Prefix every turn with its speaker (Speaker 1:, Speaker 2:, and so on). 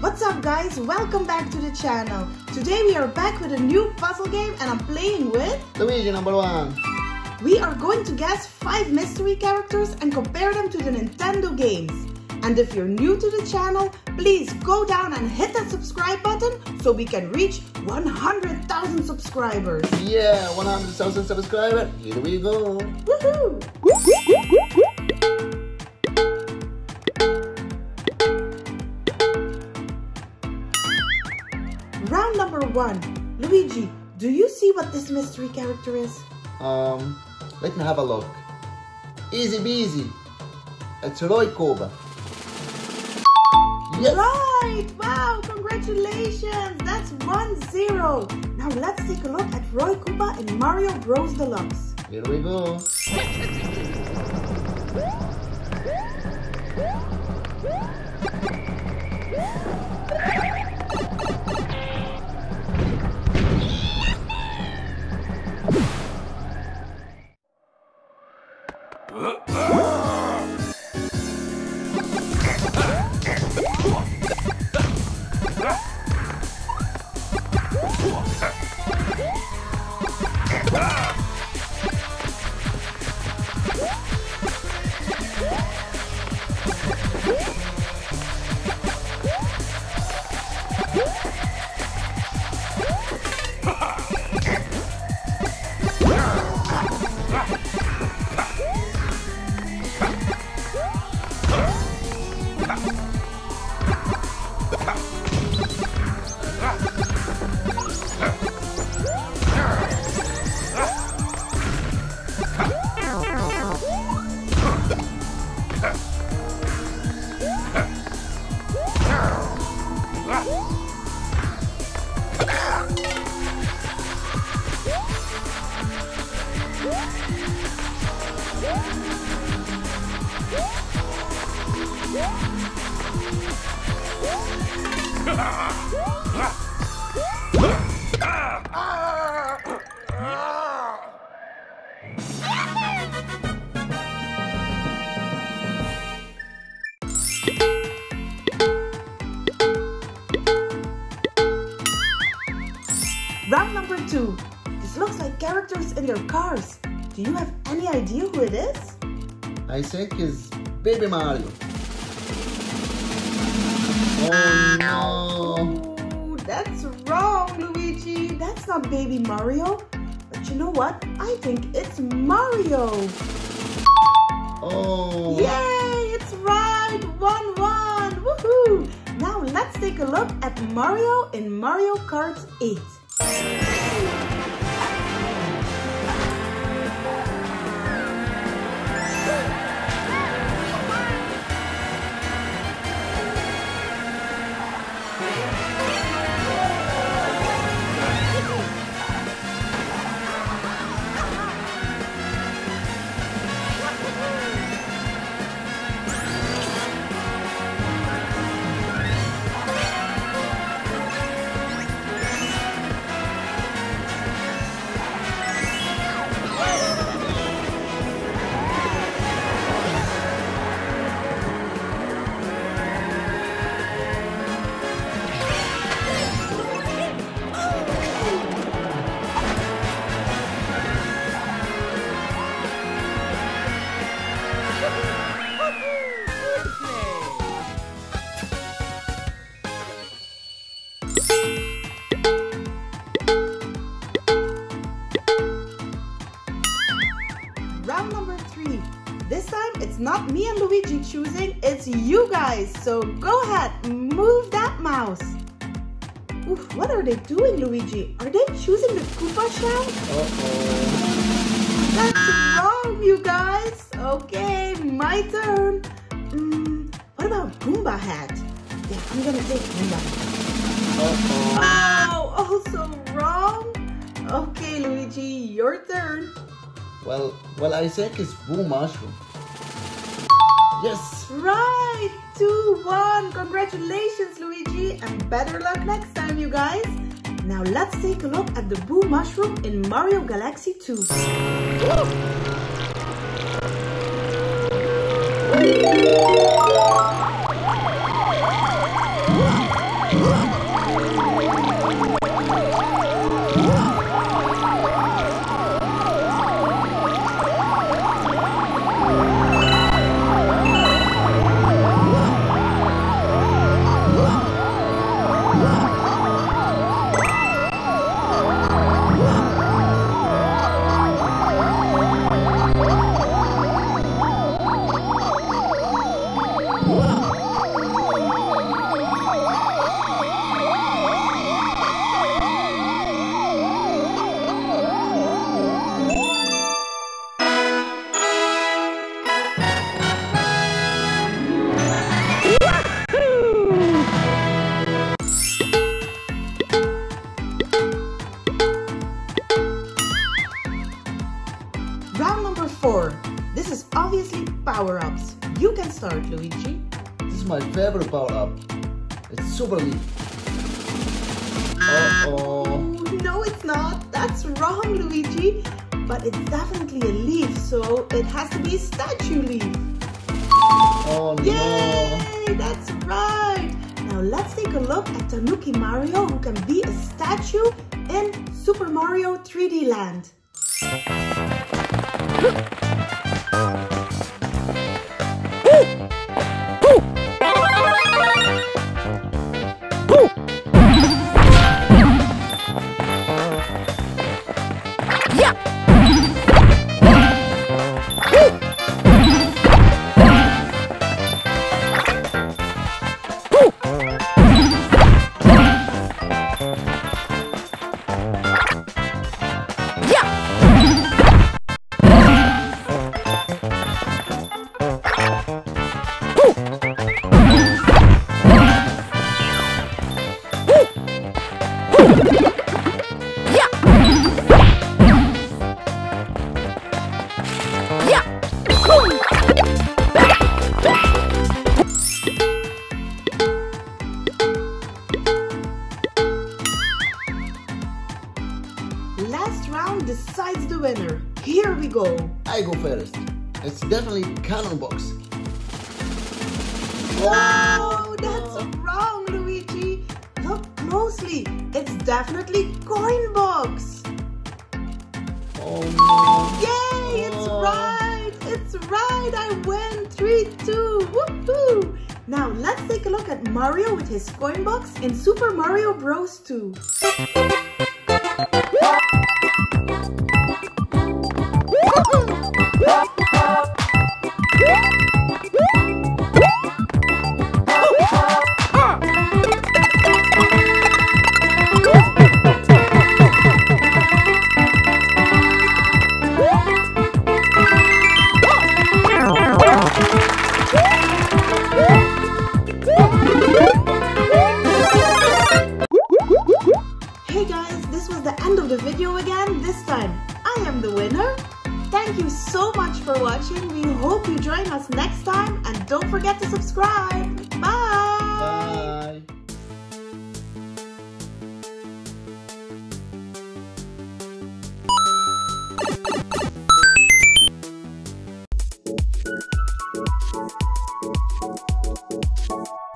Speaker 1: What's up guys? Welcome back to the channel. Today we are back with a new puzzle game and I'm playing with...
Speaker 2: Luigi number one.
Speaker 1: We are going to guess 5 mystery characters and compare them to the Nintendo games. And if you're new to the channel, please go down and hit that subscribe button so we can reach 100,000 subscribers.
Speaker 2: Yeah, 100,000 subscribers. Here we go.
Speaker 1: Woohoo! Number one. Luigi, do you see what this mystery character is?
Speaker 2: Um, let me have a look. Easy peasy. It's Roy Koopa. Yes.
Speaker 1: Right! Wow, congratulations! That's 1-0. Now let's take a look at Roy Koopa in Mario Bros. Deluxe.
Speaker 2: Here we go. Uh -oh. Fuck.
Speaker 1: Round number two. This looks like characters in their cars. Do you have any idea who it is?
Speaker 2: I think it's Baby Mario.
Speaker 1: Not Baby Mario. But you know what? I think it's Mario.
Speaker 2: Oh.
Speaker 1: Yay, it's right. 1-1. Woohoo. Now let's take a look at Mario in Mario Kart 8. It's not me and Luigi choosing, it's you guys. So go ahead, move that mouse. Oof, what are they doing, Luigi? Are they choosing the Koopa shell?
Speaker 2: Uh-oh.
Speaker 1: That's wrong, you guys. Okay, my turn. Mm, what about Goomba hat? Yeah, I'm gonna take Goomba.
Speaker 2: Uh-oh.
Speaker 1: Oh, also wrong. Okay, Luigi, your turn.
Speaker 2: Well, well, I think it's Boo Mushroom. Yes.
Speaker 1: Right, 2-1. Congratulations, Luigi. And better luck next time, you guys. Now let's take a look at the Boo Mushroom in Mario Galaxy 2. start,
Speaker 2: my favorite power up. It's super leaf. Uh-oh.
Speaker 1: No, it's not. That's wrong, Luigi. But it's definitely a leaf, so it has to be statue leaf.
Speaker 2: Oh
Speaker 1: Yay!
Speaker 2: no.
Speaker 1: That's right. Now let's take a look at Tanuki Mario who can be a statue in Super Mario 3D Land. Here we go.
Speaker 2: I go first. It's definitely cannon box.
Speaker 1: Oh, that's wrong, Luigi. Look closely. It's definitely coin box.
Speaker 2: Oh no.
Speaker 1: Yay, it's
Speaker 2: Oh.
Speaker 1: right. It's right. I win. 3-2. Woohoo. Now let's take a look at Mario with his coin box in Super Mario Bros. 2. Join us next time and don't forget to subscribe. Bye.
Speaker 2: Bye.